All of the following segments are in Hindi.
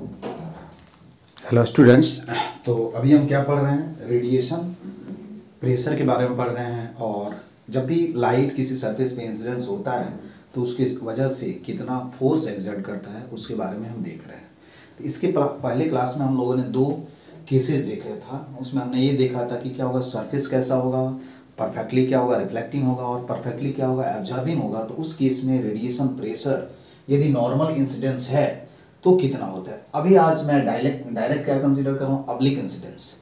हेलो स्टूडेंट्स तो अभी हम क्या पढ़ रहे हैं? रेडिएशन प्रेशर के बारे में पढ़ रहे हैं और जब भी लाइट किसी सरफेस पे इंसिडेंस होता है तो उसकी वजह से कितना फोर्स एग्जर्ट करता है, उसके बारे में हम देख रहे हैं। तो इसके पहले क्लास में हम लोगों ने दो केसेस देखे था। उसमें हमने ये देखा था कि क्या होगा सरफेस कैसा होगा परफेक्टली क्या होगा रिफ्लेक्टिंग होगा और परफेक्टली क्या होगा एब्जॉर्बिंग होगा। तो उस केस में रेडिएशन प्रेशर यदि नॉर्मल इंसिडेंस है तो कितना होता है? अभी आज मैं डायरेक्ट डायरेक्ट क्या कंसिडर कर अब्लिक इंसिडेंस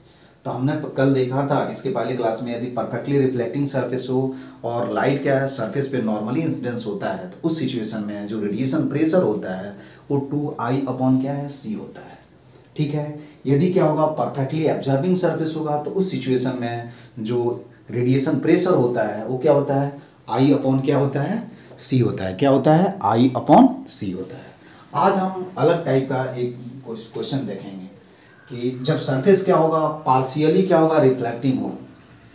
तो हमने कल देखा था, इसके पहले क्लास में यदि परफेक्टली रिफ्लेक्टिंग सरफेस हो और लाइट क्या है सरफेस पे नॉर्मली इंसिडेंस होता है तो उस सिचुएशन में जो रेडिएशन प्रेशर होता है, वो टू आई अपॉन क्या है? सी होता है. ठीक है? यदि क्या होगा परफेक्टली एब्जॉर्बिंग सरफेस होगा तो उस सिचुएशन में जो रेडिएशन प्रेशर होता है, वो क्या होता है? आई अपॉन क्या होता है? सी होता है. क्या होता है? आई अपॉन सी होता है. आज हम अलग टाइप का एक क्वेश्चन देखेंगे कि जब सरफेस क्या होगा पार्शियली क्या होगा रिफ्लेक्टिंग हो।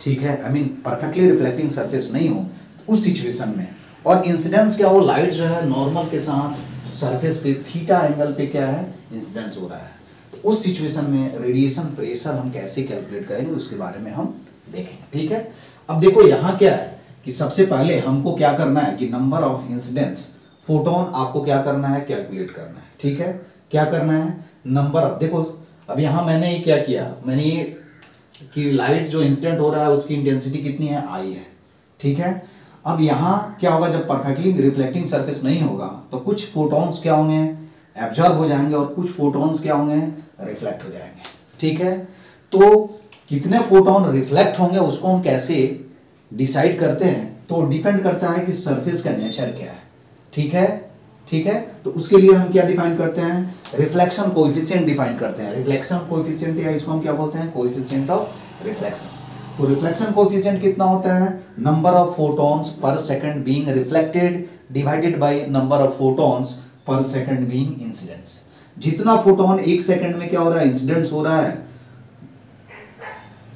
ठीक है? I mean perfectly reflecting surface नहीं हो उस सिचुएशन में। और इंसिडेंस क्या हो? लाइट जो है नॉर्मल के साथ सरफेस पे थीटा एंगल पे क्या है? इंसिडेंस हो रहा है। तो उस सिचुएशन में रेडिएशन प्रेशर हम कैसे कैलकुलेट करेंगे, उसके बारे में हम देखेंगे। ठीक है? अब देखो, यहाँ क्या है कि सबसे पहले हमको क्या करना है कि नंबर ऑफ़ इंसिडेंस फोटोन आपको क्या करना है? कैलकुलेट करना है। ठीक है? क्या करना है? नंबर ऑफ़ देखो, अब यहाँ मैंने ये क्या किया? मैंने ये कि लाइट जो इंसिडेंट हो रहा है, उसकी इंटेंसिटी कितनी है? आई है। ठीक है? अब यहाँ क्या होगा? जब परफेक्टली रिफ्लेक्टिंग सरफेस नहीं होगा तो कुछ फोटोन्स क्या होंगे? एब्जॉर्ब हो जाएँगे और कुछ फोटोन्स क्या होंगे? रिफ्लेक्ट हो जाएँगे। ठीक है? तो कितने फोटोन रिफ्लेक्ट होंगे, उसको हम कैसे डिसाइड करते हैं? तो डिपेंड करता है कि सरफेस का नेचर क्या है। ठीक है? ठीक है? तो उसके लिए हम क्या डिफाइन करते हैं? रिफ्लेक्शन कोएफिशिएंट डिफाइन करते हैं। रिफ्लेक्शन कोएफिशिएंट या इसको हम क्या बोलते हैं? कोएफिशिएंट ऑफ़ रिफ्लेक्शन तो रिफ्लेक्शन कोएफिशिएंट कितना होता है? Number of photons per second being reflected divided by number of photons per second being incidence जितना फोटोन एक सेकंड में क्या हो रहा है? इंसिडेंस हो रहा है।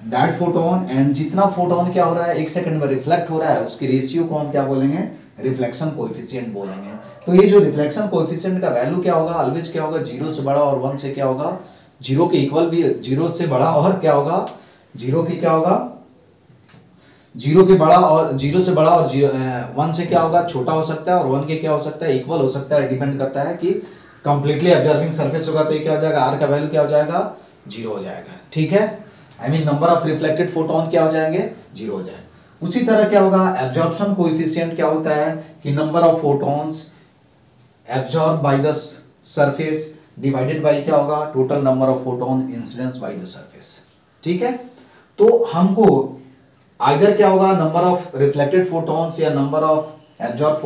दैट फोटोन एंड जितना फोटोन क्या हो रहा है? एक सेकंड में रिफ्लेक्ट हो रहा है। उसकी रेशियो को हम क्या बोलेंगे? रिफ्लेक्शन कोएफिशिएंट बोलेंगे। तो ये जो रिफ्लेक्शन कोएफिशिएंट का वैल्यू क्या होगा? ऑलवेज क्या होगा? ज़ीरो से बड़ा और वन से क्या होगा? ज़ीरो के इक्वल भी ज़ीरो से बड़ा और क्या होगा? ज़ीरो के क्या होगा? ज़ीरो के बड़ा और ज़ीरो से बड़ा और वन से क्या होगा? छोटा हो सकता है और वन के क्या हो सकता है? इक्वल हो सकता है। डिपेंड करता है कि कंप्लीटली ऑब्जर्विंग सरफेस होगा तो क्या हो जाएगा? आर का वैल्यू क्या हो जाएगा? ज़ीरो हो जाएगा। ठीक है? I mean number of reflected photon क्या हो जाएँगे? ज़ीरो हो जाएगा। उसी तरह क्या होगा? एब्जॉर्प्शन कोएफिशिएंट क्या होता है? कि number of photons absorb by the surface divided by क्या होगा? Total number of photon incidence by the surface ठीक है? तो हमको आइदर क्या होगा? नंबर ऑफ़ रिफ्लेक्टेड फोटॉन्स या number of absorb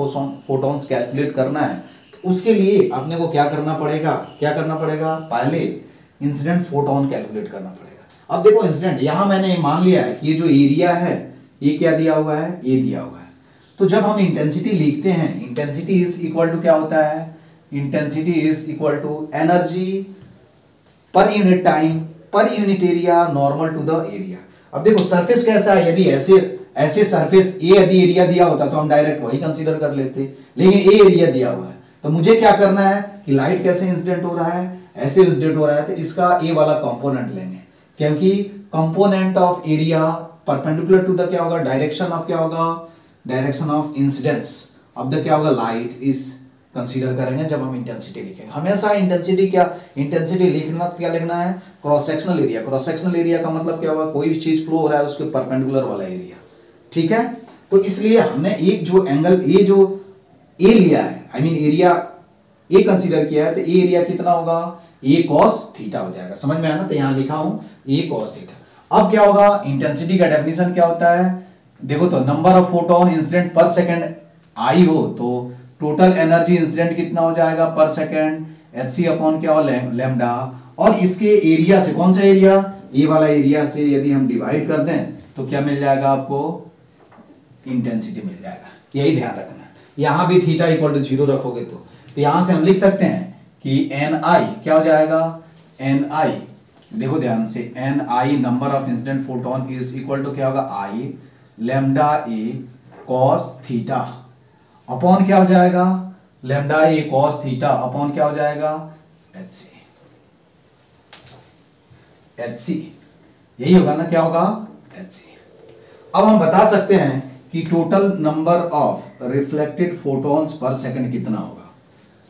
photons calculate करना है। उसके लिए अपने को क्या करना पड़ेगा? क्या करना पड़ेगा? पहले इंसिडेंट फोटोन कैलकुलेट करना पड़ेगा। अब देखो इंसिडेंट यहाँ मैंने मान लिया है कि ये जो एरिया है ये क्या दिया हुआ है? ये दिया हुआ है। तो जब हम इंटेंसिटी लिखते हैं इंटेंसिटी इज़ इक्वल टू क्या होता है? Intensity is equal to energy per unit time per unit area normal to the area अब देखो सरफेस कैसा है? यदि ऐसे ऐसे सरफेस ए यदि एरिया दिया होता तो हम डायरेक्ट वही कंसीडर कर लेते। लेकिन ए एरिया दिया हुआ है। तो मुझे क्या करना है कि लाइट कैसे इंसिडेंट हो रहा है? ऐसे इंसिडेंट हो रहा है तो इसका ए वाला कंपोनेंट लेंगे। क्योंकि component of area perpendicular to the क्या होगा? डायरेक्शन ऑफ़ क्या होगा? Direction of incidence of the क्या होगा? लाइट इज़ कंसीडर करेंगे जब हम इंटेंसिटी लिखेंगे। हमेशा इंटेंसिटी क्या? इंटेंसिटी लिखना, क्या लिखना है? Cross sectional area cross sectional area का मतलब क्या होगा? कोई भी चीज़ फ्लो हो रहा है उसके परपेंडिकुलर वाला एरिया ठीक है? तो इसलिए हमने एक जो एंगल ये जो ए लिया है I mean area A consider किया है तो ए एरिया कितना होगा? ए कॉस थीटा हो जाएगा। समझ में आया ना? तो यहाँ लिखा हूँ ए कॉस थीटा अब क्या होगा? इंटेंसिटी का डेफिनेशन क्या होता है? देखो तो number of photon incident per second I हो तो टोटल एनर्जी इंसिडेंट कितना हो जाएगा per second H C upon क्या हो? लेमडा और इसके एरिया से कौन सा एरिया ये वाला एरिया से यदि हम डिवाइड कर दें तो क्या मिल जाएगा आपको? इंटेंसिटी मिल जाएगा। यही ध्यान रखना। यहाँ भी थीटा इक्वल टू ज़ीरो रखोगे तो, तो यहाँ से हम लिख सकते हैं कि एन आई क्या हो जाएगा? एन आई देखो ध्यान से N I number of incident photon is equal to क्या होगा? I lambda A cos theta upon क्या हो जाएगा? Lambda A cos theta upon क्या हो जाएगा? एच सी एच सी यही होगा ना? क्या होगा? एच सी अब हम बता सकते हैं कि total number of reflected photons per second कितना होगा।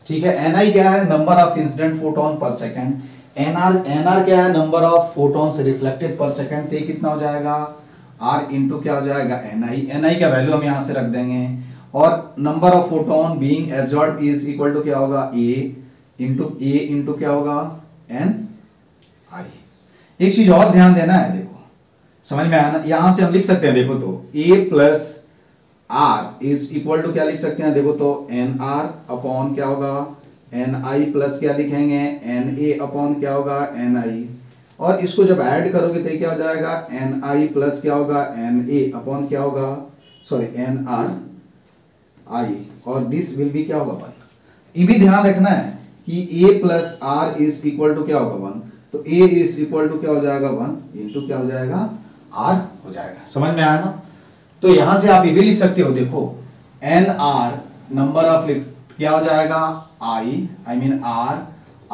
ठीक है? एन आई क्या है? Number of incident photon per second N R N R क्या है? Number of photons reflected per second तो कितना हो जाएगा? आर इंटू क्या हो जाएगा? एन आई एन आई का वैल्यू हम यहाँ से रख देंगे। और number of photon being absorb is equal to क्या होगा? ए इंटू ए इंटू क्या होगा? एन आई एक चीज़ और ध्यान देना है, देखो। समझ में आया ना? यहाँ से हम लिख सकते हैं, देखो तो। A plus R is equal to क्या लिख सकते हैं? देखो तो एन आर अपॉन क्या होगा? एन आई प्लस क्या लिखेंगे? एन ए अपॉन क्या होगा? एन आई और इसको जब ऐड करोगे तो क्या हो जाएगा? एन आई प्लस क्या होगा? एन ए अपॉन क्या होगा? सॉरी एन आर आई और दिस विल बी क्या होगा वन ये भी ध्यान रखना है कि A plus R is equal to क्या होगा वन तो ए इज़ इक्वल टू क्या हो जाएगा वन इंटू क्या हो जाएगा? आर हो जाएगा। समझ में आया ना? तो यहाँ से आप ये भी लिख सकते हो, देखो। एन आर नंबर ऑफ़ क्या हो जाएगा? I I mean R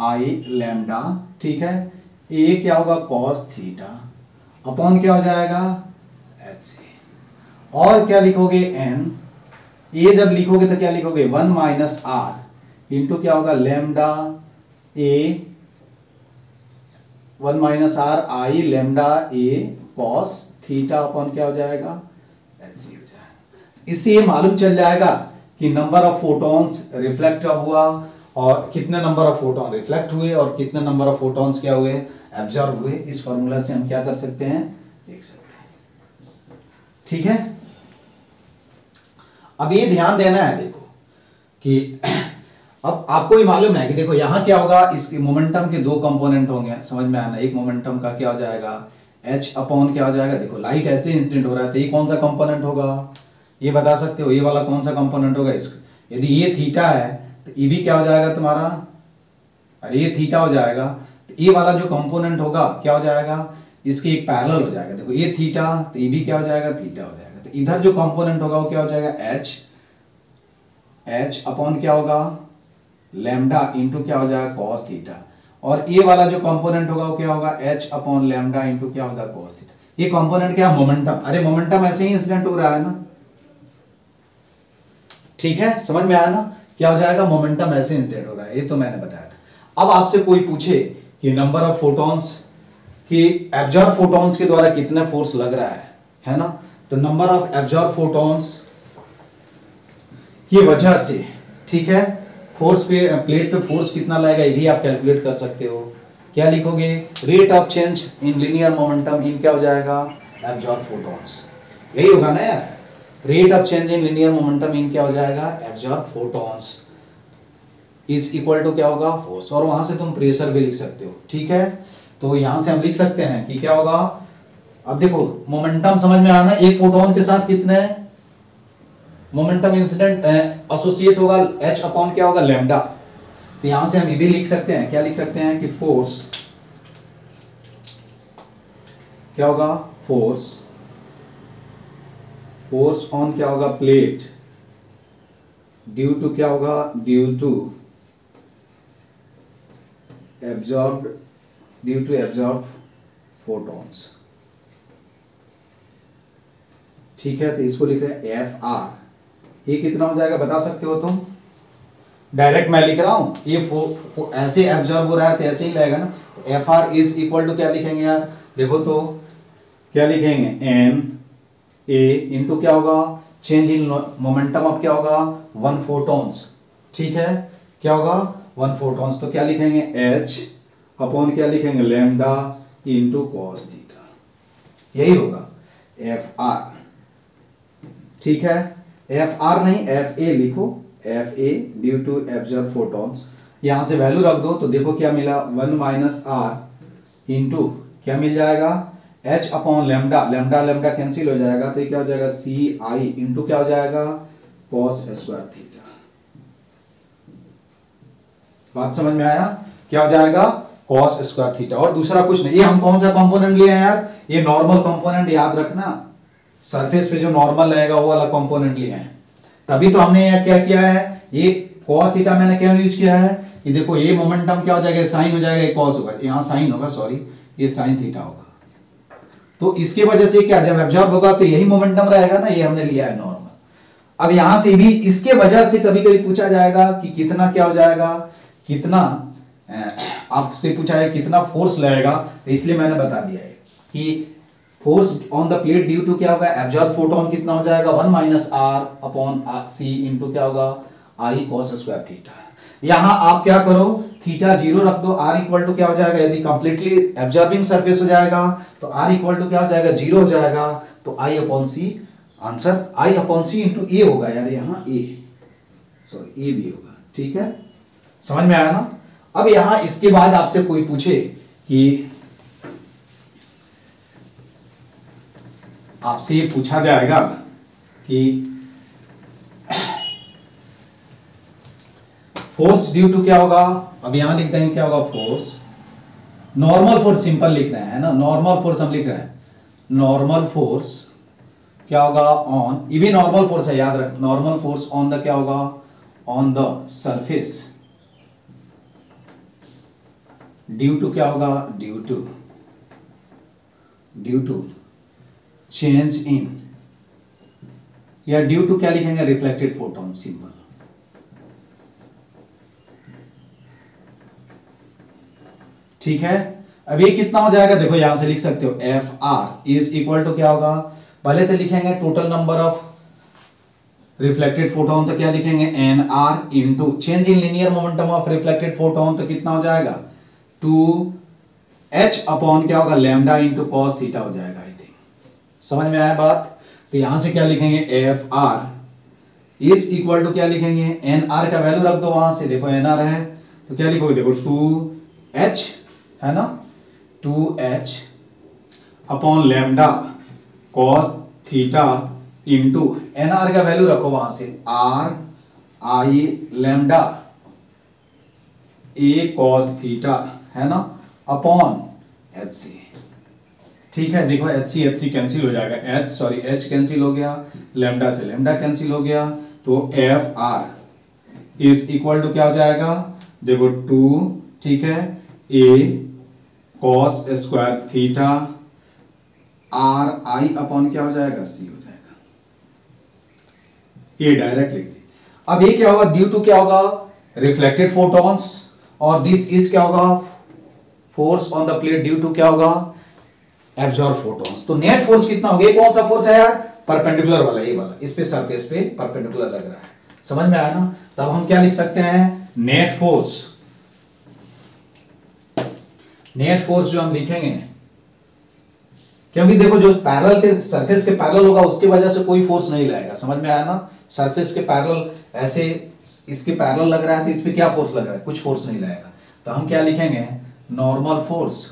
I lambda ठीक है? ए क्या होगा? कॉस थीटा अपॉन क्या हो जाएगा? एच सी और क्या लिखोगे? एन ए जब लिखोगे तो क्या लिखोगे? वन माइनस आर इंटू क्या होगा? Lambda A one minus R I lambda A cos theta upon क्या हो जाएगा? एच सी हो जाएगा। इससे ये मालूम चल जाएगा कि नंबर ऑफ़ फोटॉन्स रिफ्लेक्ट हुआ और कितने नंबर ऑफ़ फोटोन रिफ्लेक्ट हुए और कितने नंबर ऑफ़ फोटॉन्स क्या हुए? एब्जॉर्ब हुए। इस फॉर्मूला से हम क्या कर सकते हैं? देख सकते हैं। ठीक है? अब ये ध्यान देना है, देखो, कि अब आपको ही मालूम है कि देखो, यहाँ क्या होगा? इसके मोमेंटम के दो कंपोनेंट होंगे। समझ में आना? एक मोमेंटम का क्या हो जाएगा? एच अपॉन क्या हो जाएगा? देखो लाइट ऐसे इंसिडेंट हो रहा है तो ये कौन सा कंपोनेंट होगा? ये बता सकते हो, ये वाला कौन सा कंपोनेंट होगा? इसका यदि ये थीटा है तो ये भी क्या हो जाएगा तुम्हारा? अरे ये थीटा हो जाएगा। तो ये वाला जो कंपोनेंट होगा, क्या हो जाएगा? इसके एक पैरल हो जाएगा। देखो, ये थीटा तो ये भी क्या हो जाएगा? थीटा हो जाएगा। तो इधर जो कंपोनेंट होगा, वो क्या हो जाएगा? एच एच अपॉन क्या होगा? लेमडा इंटू क्या हो जाएगा? कॉस थीटा और ए वाला जो कंपोनेंट होगा, वो क्या होगा? एच अपॉन लेमडा इंटू क्या होगा? कॉस थीटा ये कंपोनेंट क्या? मोमेंटम अरे मोमेंटम ऐसे ही इंसिडेंट हो रहा है ना। ठीक है? समझ में आया ना? क्या हो जाएगा? मोमेंटम ऐसे इंसिडेंट हो रहा है। ये तो मैंने बताया था। अब आपसे कोई पूछे कि नंबर ऑफ़ फोटॉन्स कि एब्जॉर्ब फोटॉन्स के द्वारा कितने फोर्स लग रहा है? है ना? तो नंबर ऑफ़ एब्जॉर्ब फोटॉन्स की वजह से, ठीक है? फोर्स पे प्लेट पे फोर्स कितना लगेगा ये भी आप कैलकुलेट कर सकते हो। क्या लिखोगे? Rate of change in linear momentum in क्या हो जाएगा? एब्जॉर्ब फोटॉन्स यही होगा ना यार? Rate of change in linear momentum in क्या हो जाएगा? Absorb photons is equal to क्या होगा? फोर्स और वहाँ से तुम प्रेशर भी लिख सकते हो। ठीक है? तो यहाँ से हम लिख सकते हैं कि क्या होगा? अब देखो मोमेंटम समझ में आना, एक फोटोन के साथ कितने मोमेंटम इंसिडेंट एसोसिएट होगा एच अपॉन क्या होगा? लेमडा तो यहाँ से हम ये भी लिख सकते हैं। क्या लिख सकते हैं? कि फोर्स क्या होगा? फोर्स फोर्स ऑन क्या होगा? प्लेट ड्यू टू क्या होगा? Due to absorb due to absorb photons ठीक है तो इसको लिखे एफ़ आर ये कितना हो जाएगा बता सकते हो तुम? डायरेक्ट मैं लिख रहा हूँ। ये फो, फो, ऐसे एब्जॉर्ब हो रहा है तो ऐसे ही लगेगा ना। F R is equal to क्या लिखेंगे यार? देखो तो क्या लिखेंगे? एन ए इंटू क्या होगा? चेंज इन मोमेंटम अब क्या होगा? वन फोटोन्स ठीक है? क्या होगा? वन फोटोन्स तो क्या लिखेंगे? एच अपॉन क्या लिखेंगे? लेमडा इंटू कॉस थीटा यही होगा। एफ़ आर ठीक है? एफ़ आर नहीं एफ़ ए लिखो। F A due to absorb photons यहाँ से वैल्यू रख दो तो देखो क्या मिला? वन माइनस आर इंटू क्या मिल जाएगा? H upon lambda lambda lambda cancel हो जाएगा तो क्या हो जाएगा? सी आई इंटू क्या हो जाएगा? कॉस स्क्वायर थीटा बात समझ में आया? क्या हो जाएगा? कॉस स्क्वायर थीटा और दूसरा कुछ नहीं। ये हम कौन सा कंपोनेंट लिए हैं यार? ये नॉर्मल कंपोनेंट याद रखना। सरफेस पे जो नॉर्मल रहेगा, वो वाला कंपोनेंट लिए है। तभी तो हमने यह क्या किया है? ये कॉस थीटा मैंने क्यों यूज़ किया है? कि देखो, ये मोमेंटम क्या हो जाएगा? साइन हो जाएगा कॉस होगा। यहाँ साइन होगा सॉरी ये साइन थीटा होगा। तो इसकी वजह से क्या, जब एब्जॉर्ब होगा तो यही मोमेंटम रहेगा ना, ये हमने लिया है नॉर्मल अब यहाँ से भी इसके वजह से कभी कभी पूछा जाएगा कि कितना क्या हो जाएगा, कितना आपसे पूछा है कितना फोर्स लगेगा तो इसलिए मैंने बता दिया है कि force on the plate due to क्या होगा एब्जॉर्ब फोटोन कितना हो जाएगा one minus R upon C into क्या होगा आई कॉस स्क्वायर थीटा यहाँ आप क्या करो थीटा ज़ीरो रख दो आर इक्वल टू क्या हो जाएगा? यदि कंप्लीटली एब्जॉर्बिंग सरफेस हो जाएगा तो आर इक्वल टू क्या हो जाएगा? ज़ीरो हो जाएगा। तो I upon C answer I upon C into A होगा यार यहाँ ए सॉरी ए भी होगा, ठीक है? समझ में आया ना? अब यहाँ इसके बाद आपसे कोई पूछे कि आपसे ये पूछा जाएगा कि फोर्स ड्यू टू क्या होगा? अब यहाँ लिख देंगे क्या होगा फोर्स नॉर्मल फोर्स सिंपल लिख रहे हैं ना? नॉर्मल फोर्स हम लिख रहे हैं। नॉर्मल फोर्स क्या होगा? ऑन ये भी नॉर्मल फोर्स है, याद रख। नॉर्मल फोर्स ऑन द क्या होगा? On the surface due to क्या होगा? Due to due to change in या ड्यू टू क्या लिखेंगे? रिफ्लेक्टेड फोटोन सिंपल ठीक है? अब ये कितना हो जाएगा? देखो, यहाँ से लिख सकते हो F R is equal to क्या होगा? पहले तो लिखेंगे total number of reflected photon तो क्या लिखेंगे? N R into change in linear momentum of reflected photon तो कितना हो जाएगा? टू एच अपॉन क्या होगा? लेमडा इंटू कॉस थीटा हो जाएगा आई थिंक समझ में आया बात? तो यहाँ से क्या लिखेंगे? F R is equal to क्या लिखेंगे? एन आर का वैल्यू रख दो वहाँ से। देखो एन आर है तो क्या लिखोगे? देखो टू एच है ना? Two H upon lambda cos theta into N R का वैल्यू रखो वहाँ से। R I lambda. A cos theta है ना? Upon H C. ठीक है देखो H C H C cancel हो जाएगा। एच सॉरी एच कैंसिल हो गया लेमडा से लेमडा कैंसिल हो गया तो F R is equal to क्या हो जाएगा? देखो टू ठीक है A cos square theta R I upon क्या हो जाएगा? सी हो जाएगा। ये डायरेक्ट लिख दी। अब ये क्या होगा? ड्यू टू क्या होगा? रिफ्लेक्टेड फोटॉन्स और दिस इज़ क्या होगा? Force on the plate due to क्या होगा? एब्जॉर्ब फोटॉन्स तो नेट फोर्स कितना होगा? कौन सा फोर्स है यार? परपेंडिकुलर वाला, ये वाला। इस पे सरफेस पे परपेंडिकुलर लग रहा है। समझ में आया ना? तब हम क्या लिख सकते हैं? नेट फोर्स नेट फोर्स जो हम लिखेंगे क्योंकि देखो जो पैरल के सरफेस के पैरल होगा, उसकी वजह से कोई फोर्स नहीं लगेगा समझ में आया ना? सरफेस के पैरल ऐसे इसके पैरल लग रहा है तो इस पे क्या फोर्स लग रहा है? कुछ फोर्स नहीं लगेगा तो हम क्या लिखेंगे? Normal force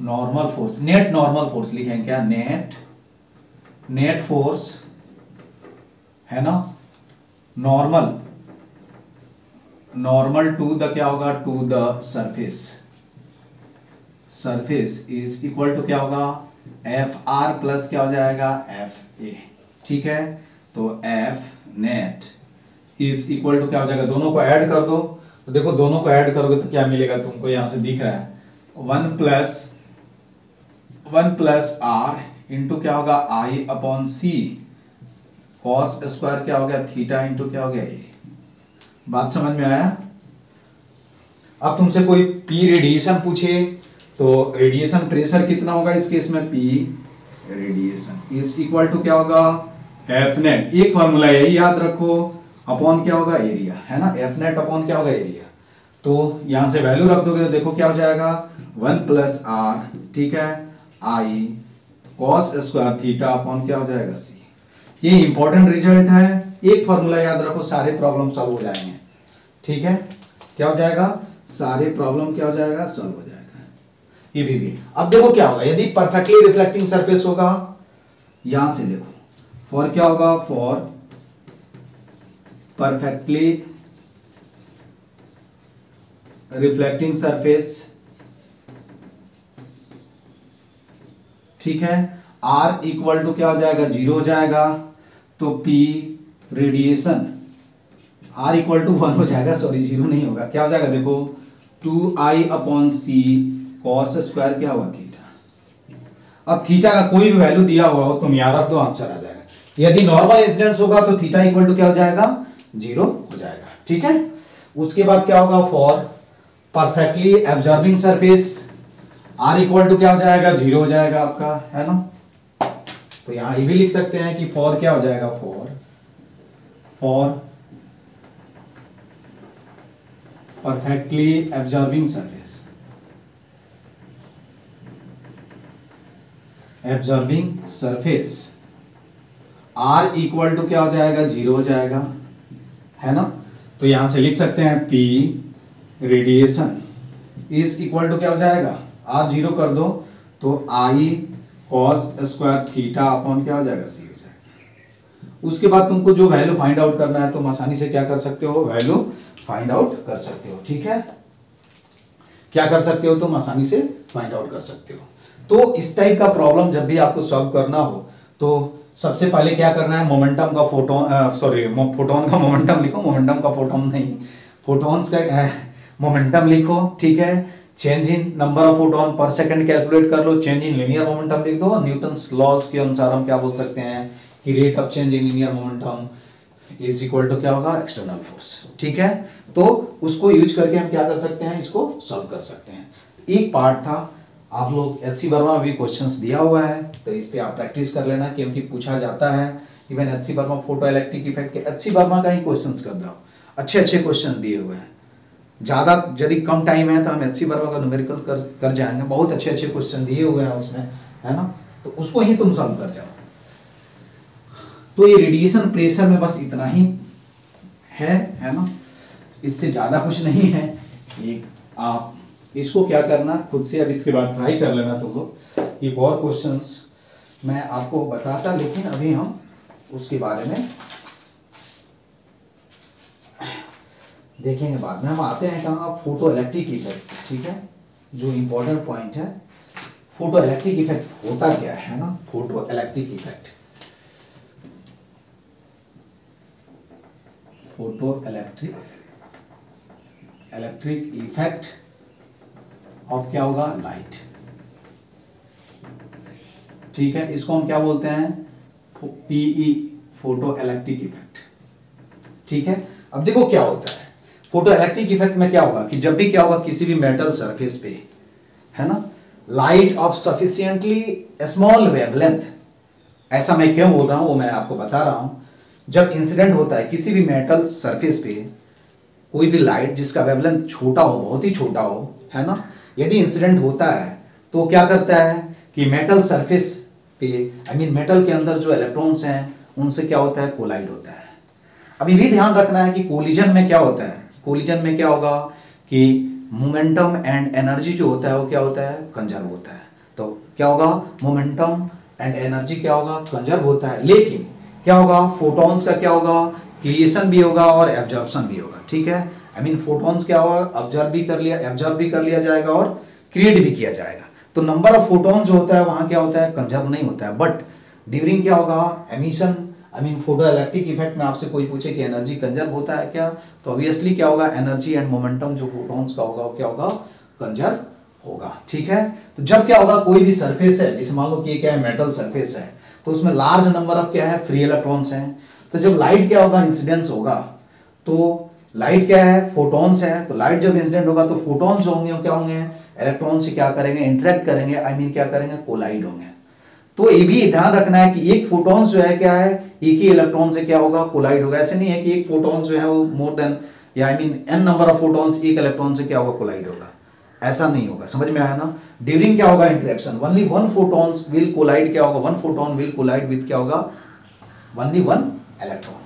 normal force net normal force लिखेंगे क्या? नेट नेट फोर्स है ना? नॉर्मल नॉर्मल टू द क्या होगा? To the surface surface is equal to क्या होगा? एफ़ आर प्लस क्या हो जाएगा? एफ़ ए ठीक है? तो F net is equal to क्या हो जाएगा? दोनों को ऐड कर दो। तो देखो, दोनों को ऐड करोगे तो क्या मिलेगा तुमको? यहाँ से दिख रहा है। One plus one plus R into क्या होगा? I upon C cos square क्या हो गया? थीटा इंटू क्या हो गया? ए बात समझ में आया? अब तुमसे कोई पी रेडिएशन पूछे। तो रेडिएशन प्रेशर कितना होगा इस केस में? P radiation is equal to क्या होगा? एफ़ नेट एक फॉर्मूला यही याद रखो। अपॉन क्या होगा? एरिया है ना? एफ़ नेट अपॉन क्या होगा? एरिया तो यहाँ से वैल्यू रख दोगे तो देखो क्या हो जाएगा? वन प्लस आर, ठीक है? I cos square theta upon क्या हो जाएगा? सी ये इंपॉर्टेंट रिज़ल्ट है। एक फॉर्मूला याद रखो, सारे प्रॉब्लम सॉल्व हो जाएँगे। ठीक है? क्या हो जाएगा? सारे प्रॉब्लम क्या हो जाएगा? सॉल्व हो जाएगा। ये भी, भी अब देखो क्या होगा यदि परफेक्टली रिफ्लेक्टिंग सरफेस होगा यहाँ से देखो फॉर क्या होगा फॉर परफेक्टली रिफ्लेक्टिंग सरफेस ठीक है? आर इक्वल टू क्या हो जाएगा ज़ीरो हो जाएगा तो P radiation R equal to one हो जाएगा सॉरी ज़ीरो नहीं होगा क्या हो जाएगा देखो two I upon C cos square क्या हुआ थीटा अब थीटा का कोई भी वैल्यू दिया हुआ हो, तुम यार अब तो आंसर आ जाएगा। यदि नॉर्मल इंसिडेंस होगा तो थीटा इक्वल टू क्या हो जाएगा? ज़ीरो हो जाएगा। ठीक है? उसके बाद क्या होगा? For perfectly absorbing surface R equal to क्या हो जाएगा? ज़ीरो हो जाएगा आपका, है ना? तो यहाँ ये भी लिख सकते हैं कि फॉर क्या हो जाएगा? For for perfectly absorbing surface absorbing surface R equal to क्या हो जाएगा? ज़ीरो हो जाएगा। है ना? तो यहाँ से लिख सकते हैं P radiation is equal to क्या हो जाएगा? आर ज़ीरो कर दो तो I cos square theta upon क्या हो जाएगा? सी हो जाएगा। उसके बाद तुमको जो वैल्यू फाइंड आउट करना है, तुम आसानी से क्या कर सकते हो? वैल्यू फाइंड आउट कर सकते हो, ठीक है? क्या कर सकते हो तुम? आसानी से फाइंड आउट कर सकते हो। तो इस टाइप का प्रॉब्लम जब भी आपको सॉल्व करना हो तो सबसे पहले क्या करना है? मोमेंटम का फोटोन सॉरी फोटोन का मोमेंटम लिखो। मोमेंटम का फोटोन नहीं। फोटोन्स का मोमेंटम लिखो, ठीक है? Change in number of photon per second calculate कर लो। चेंज इन लीनियर मोमेंटम लिख दो। न्यूटन लॉस के अनुसार हम क्या बोल सकते हैं कि rate of change in linear momentum is equal to क्या होगा? एक्सटर्नल फोर्स ठीक है? तो उसको यूज़ करके हम क्या कर सकते हैं? इसको सॉल्व कर सकते हैं। एक पार्ट था। आप लोग एच सी वर्मा भी क्वेश्चंस दिया हुआ है तो इस पे आप प्रैक्टिस कर लेना क्योंकि पूछा जाता है। Even H C Verma photo electric effect के एच सी वर्मा का ही क्वेश्चन कर दो। अच्छे अच्छे क्वेश्चन दिए हुए हैं। ज़्यादा यदि कम टाइम है तो हम एच सी वर्मा का न्यूमेरिकल कर कर जाएँगे। बहुत अच्छे अच्छे क्वेश्चन दिए हुए हैं उसमें, है ना? तो उसको ही तुम सॉल्व कर जाओ। तो ये रेडिएशन प्रेशर में बस इतना ही है है ना? इससे ज़्यादा कुछ नहीं है। एक आप इसको क्या करना, खुद से अब इसके बाद ट्राई कर लेना तुम लोग। एक और क्वेश्चंस मैं आपको बताता, लेकिन अभी हम उसके बारे में देखेंगे बाद में। हम आते हैं कहाँ फ़ोटो इलेक्ट्रिक इफ़ेक्ट ठीक है? जो इम्पोर्टेंट पॉइंट है। फ़ोटो इलेक्ट्रिक इफ़ेक्ट होता क्या है ना? Photo electric effect photo electric electric effect of क्या होगा? लाइट ठीक है, इसको हम क्या बोलते हैं? पीई फ़ोटो इलेक्ट्रिक इफ़ेक्ट ठीक है? अब देखो क्या होता है। फ़ोटो इलेक्ट्रिक इफ़ेक्ट में क्या होगा कि जब भी क्या होगा, किसी भी मेटल सरफेस पे, है ना? Light of sufficiently small wavelength ऐसा मैं क्यों बोल रहा हूँ? वो मैं आपको बता रहा हूँ। जब इंसिडेंट होता है किसी भी मेटल सरफेस पे, कोई भी लाइट जिसका वेवलेंथ छोटा हो, बहुत ही छोटा हो, है ना? यदि इंसिडेंट होता है तो क्या करता है कि मेटल सरफेस पे आई मीन मेटल के अंदर जो इलेक्ट्रॉन्स हैं, उनसे क्या होता है? कोलाइड होता है। अभी भी ध्यान रखना है कि कोलिजन में क्या होता है। कोलिजन में क्या होगा कि मोमेंटम एंड एनर्जी जो होता है, वो क्या होता है? कंजर्व होता है। तो क्या होगा? मोमेंटम एंड एनर्जी क्या होगा? कंजर्व होता है। लेकिन क्या होगा? फोटॉन्स का क्या होगा? क्रिएशन भी होगा और एब्जॉर्प्शन भी होगा। ठीक है? आई मीन फोटॉन्स क्या होगा ऑब्ज़र्व भी कर लिया एब्जॉर्व भी कर लिया जाएगा और क्रिएट भी किया जाएगा। तो नंबर ऑफ़ फोटोन जो होता है, वहाँ क्या होता है? कंजर्व नहीं होता है। बट ड्यूरिंग क्या होगा? Emission I mean photo electric effect में आपसे कोई पूछे कि एनर्जी कंजर्व होता है क्या? तो ऑब्वियसली क्या होगा? एनर्जी एंड मोमेंटम जो फोटोन्स का होगा, वो क्या होगा? कंजर्व होगा। ठीक है? तो जब क्या होगा? कोई भी सरफेस है, जैसे मान लो कि क्या है? मेटल सरफेस है। तो उसमें लार्ज नंबर ऑफ़ क्या है? फ्री इलेक्ट्रॉन्स हैं। तो जब लाइट क्या होगा? इंसिडेंस होगा। तो लाइट क्या है? फोटॉन्स है। तो लाइट जब इंसिडेंट होगा तो फोटॉन्स होंगे क्या होंगे? इलेक्ट्रॉन से क्या करेंगे? इंटरेक्ट करेंगे। आई I मीन mean, क्या करेंगे? कोलाइड होंगे। तो ये भी ध्यान रखना है कि एक फोटॉन्स जो है क्या है? एक ही इलेक्ट्रॉन से क्या होगा? कोलाइड होगा। ऐसे नहीं है कि एक फोटोन जो है वो मोर देन या I mean N number of photons एक इलेक्ट्रॉन से क्या होगा? कोलाइड होगा। ऐसा नहीं होगा। समझ में आया ना? ड्यूरिंग क्या होगा interaction only one photons will collide क्या होगा? One photon will collide with क्या होगा? ओनली वन इलेक्ट्रॉन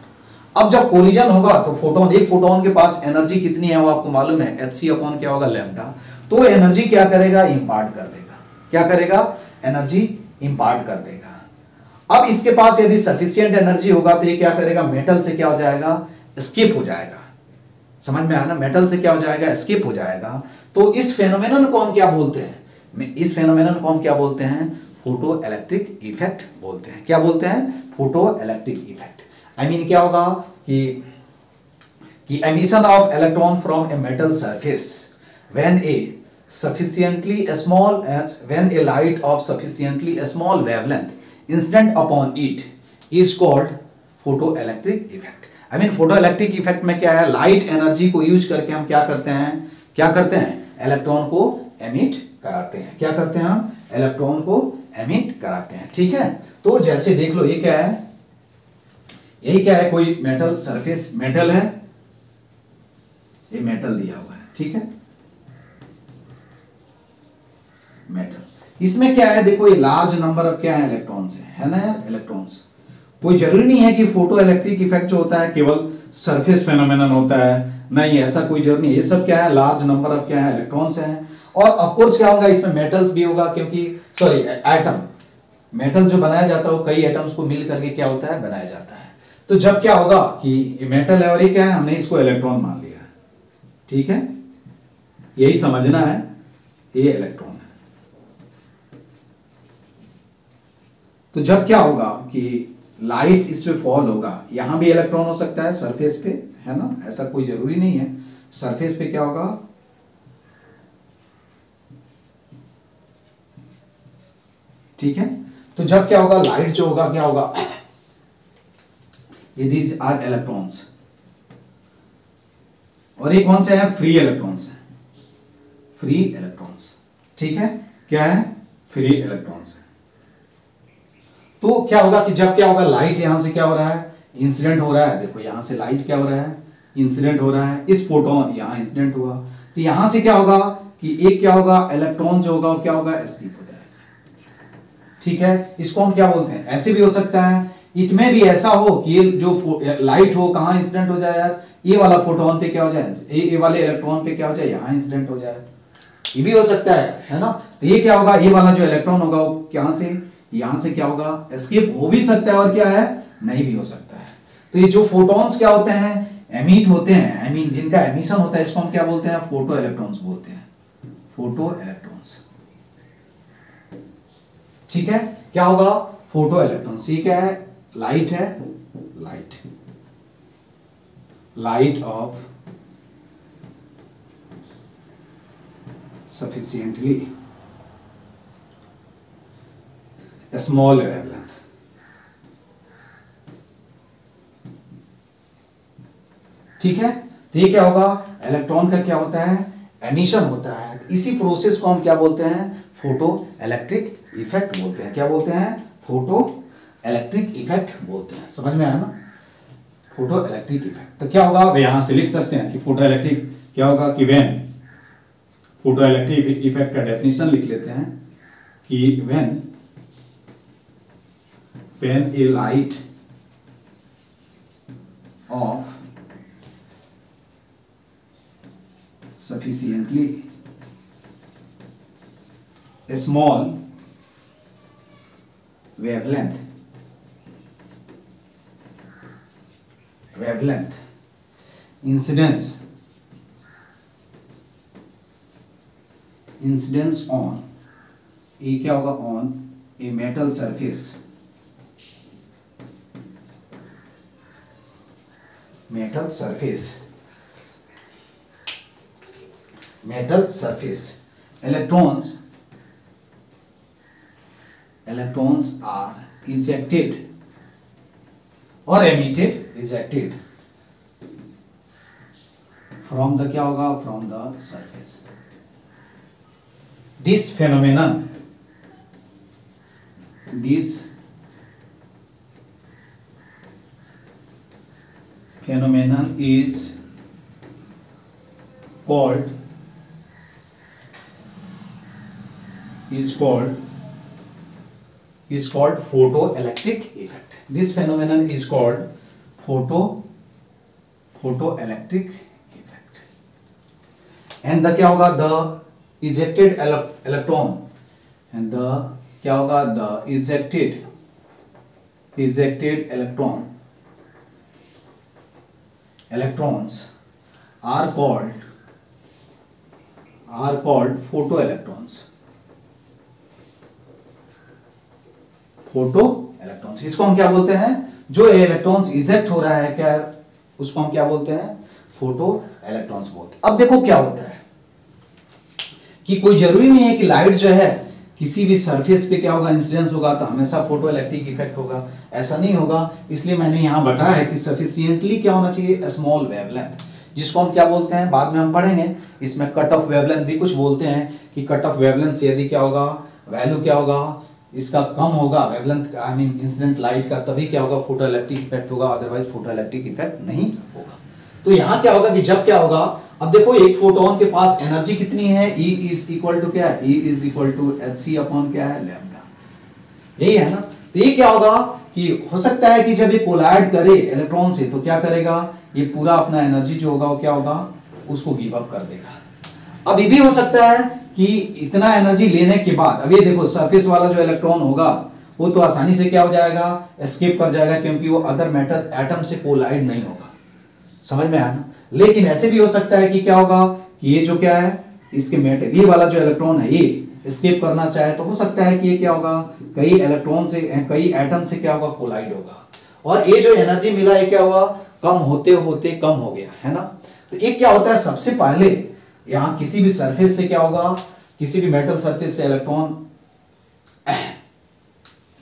अब जब कोलिजन होगा तो फोटोन, एक फोटोन के पास एनर्जी कितनी है वो आपको मालूम है एच सी अपॉन क्या होगा लेमडा तो एनर्जी क्या करेगा? इंपार्ट कर देगा। क्या करेगा? एनर्जी इंपार्ट कर देगा। अब इसके पास यदि सफिशियंट एनर्जी होगा तो ये क्या करेगा? मेटल से क्या हो जाएगा? स्किप हो जाएगा। समझ में आया ना? मेटल से क्या हो जाएगा? स्किप हो जाएगा। तो इस फेनोमेनन को हम क्या बोलते हैं? इस फेनोमेनन को हम क्या बोलते हैं? फ़ोटो इफ़ेक्ट बोलते हैं। क्या बोलते हैं? फ़ोटो इफ़ेक्ट आई मीन क्या होगा कि कि emission of electron from a metal surface when a sufficiently small when a light of sufficiently small wavelength incident upon it is called photo electric effect I mean photo electric effect में क्या है? लाइट एनर्जी को यूज़ करके हम क्या करते हैं? क्या करते हैं? इलेक्ट्रॉन को एमिट कराते हैं। क्या करते हैं हम? इलेक्ट्रॉन को एमिट कराते हैं। ठीक है? तो जैसे देख लो, ये क्या है? यही क्या है? कोई मेटल सरफेस मेटल है? ये मेटल दिया हुआ है ठीक है? मेटल इसमें क्या है? देखो ये लार्ज नंबर ऑफ़ क्या है? इलेक्ट्रॉन्स है, है ना यार? इलेक्ट्रॉन्स कोई ज़रूरी नहीं है कि फ़ोटो इलेक्ट्रिक इफ़ेक्ट जो होता है केवल सरफेस फेनोमेनन होता है। नहीं ऐसा कोई ज़रूरी नहीं ये सब क्या है? लार्ज नंबर ऑफ़ क्या है? इलेक्ट्रॉन्स हैं। और ऑफकोर्स क्या होगा? इसमें मेटल्स भी होगा क्योंकि सॉरी एटम मेटल जो बनाया जाता है वो कई एटम्स को मिल करके क्या होता है? बनाया जाता है। तो जब क्या होगा कि मेटल है और ये क्या है, हमने इसको इलेक्ट्रॉन मान लिया ठीक है? यही समझना है, ये इलेक्ट्रॉन है। तो जब क्या होगा कि लाइट इस पे फॉल होगा, यहाँ भी इलेक्ट्रॉन हो सकता है सरफेस पे, है ना? ऐसा कोई ज़रूरी नहीं है। सरफेस पे क्या होगा? ठीक है? तो जब क्या होगा लाइट जो होगा, क्या होगा? ये दीज आर इलेक्ट्रॉन्स और ये कौन से हैं? फ्री इलेक्ट्रॉन्स हैं. फ्री इलेक्ट्रॉन्स ठीक है? क्या है? फ्री इलेक्ट्रॉन्स है. तो क्या होगा कि जब क्या होगा? लाइट यहाँ से क्या हो रहा है? इंसिडेंट हो रहा है। देखो यहाँ से लाइट क्या हो रहा है? इंसिडेंट हो रहा है। इस फोटोन यहाँ इंसिडेंट हुआ। तो यहाँ से क्या होगा कि एक क्या होगा? इलेक्ट्रॉन जो होगा, वो क्या होगा? एस्केप हो जाएगा। ठीक है? इसको हम क्या बोलते हैं? ऐसे भी हो सकता है इसमें भी ऐसा हो कि ये जो लाइट हो कहाँ इंसिडेंट हो जाए यार? ये वाला फोटोन पे क्या हो जाए? ये, ये वाले इलेक्ट्रॉन पे क्या हो जाए? यहाँ इंसिडेंट हो जाए। ये भी हो सकता है है ना? तो ये क्या होगा? ये वाला जो इलेक्ट्रॉन होगा वो कहाँ से यहाँ से क्या होगा? एस्केप हो भी सकता है और क्या है? नहीं भी हो सकता है। तो ये जो फोटॉन्स क्या होते हैं? एमिट होते हैं। आई मीन जिनका एमिशन होता है इसको हम क्या बोलते हैं? फ़ोटो इलेक्ट्रॉन्स बोलते हैं। फ़ोटो इलेक्ट्रॉन्स ठीक है? क्या होगा? फ़ोटो इलेक्ट्रॉन्स ये क्या है? लाइट है? Light light of sufficiently small wavelength ठीक है? तो ये क्या होगा? इलेक्ट्रॉन का क्या होता है? एमिशन होता है। इसी प्रोसेस को हम क्या बोलते हैं? फ़ोटो इलेक्ट्रिक इफ़ेक्ट बोलते हैं। क्या बोलते हैं? फ़ोटो इलेक्ट्रिक इफ़ेक्ट बोलते हैं। समझ में आया ना? फ़ोटो इलेक्ट्रिक इफ़ेक्ट तो क्या होगा? यहाँ से लिख सकते हैं कि फ़ोटो इलेक्ट्रिक क्या होगा कि वेन फ़ोटो इलेक्ट्रिक इफ़ेक्ट का डेफिनेशन लिख लेते हैं कि when a light of sufficiently a small wavelength wavelength incidence incidence on ये क्या होगा on a metal surface metal surface metal surface electrons electrons are ejected or emitted ejected from the क्या होगा from the surface this phenomenon this phenomenon is called is called is called photoelectric effect this phenomenon is called photo photoelectric effect and the क्या होगा the ejected ele electron and the क्या होगा the ejected ejected electron electrons are called are called photoelectrons photo electrons इसको हम क्या बोलते हैं? जो इलेक्ट्रॉन्स इजेक्ट हो रहा है क्या, उसको हम क्या बोलते हैं? फ़ोटो इलेक्ट्रॉन्स बोलते अब देखो क्या होता है कि कोई ज़रूरी नहीं है कि लाइट जो है किसी भी सरफेस पे क्या होगा इंसिडेंस होगा तो हमेशा फ़ोटो इलेक्ट्रिक इफ़ेक्ट होगा। ऐसा नहीं होगा। इसलिए मैंने यहाँ बताया है कि सफिशियंटली क्या होना चाहिए? स्मॉल वेवलेंथ जिसको हम क्या बोलते हैं? बाद में हम पढ़ेंगे। इसमें कट ऑफ़ वेवलेंथ भी कुछ बोलते हैं कि कट ऑफ़ वेवलेंथ से यदि क्या होगा? वैल्यू क्या होगा? इसका कम होगा wavelength I mean incident light का, तभी क्या होगा? फ़ोटो इलेक्ट्रिक इफ़ेक्ट होगा अदरवाइज़ फ़ोटो इलेक्ट्रिक इफ़ेक्ट नहीं होगा। तो यहाँ क्या होगा कि जब क्या होगा, अब देखो एक फोटोन के पास एनर्जी कितनी है? E इज़ इक्वल टू क्या E is equal to H C upon क्या है? लैम्डा यही है ना? तो ये क्या होगा कि हो सकता है कि जब ये कोलाइड करे इलेक्ट्रॉन से तो क्या करेगा? ये पूरा अपना एनर्जी जो होगा, वो क्या होगा? उसको गिव अप कर देगा। ये भी हो सकता है कि इतना एनर्जी लेने के बाद, अब ये देखो सरफेस वाला जो इलेक्ट्रॉन होगा, वो तो आसानी से क्या हो जाएगा? एस्केप कर जाएगा, क्योंकि वो अदर मैटर एटम से कोलाइड नहीं होगा। समझ में आया ना? लेकिन ऐसे भी हो सकता है कि क्या होगा? कि ये जो क्या है, इसके मेटल ये वाला जो इलेक्ट्रॉन है, ये स्केप करना चाहे तो हो सकता है कि ये क्या होगा? कई इलेक्ट्रॉन से कई एटम से क्या होगा? कोलाइड होगा। और ये जो एनर्जी मिला है क्या हुआ? कम होते होते कम हो गया, है ना? तो ये क्या होता है? सबसे पहले यहाँ किसी भी सरफेस से क्या होगा? किसी भी मेटल सरफेस से इलेक्ट्रॉन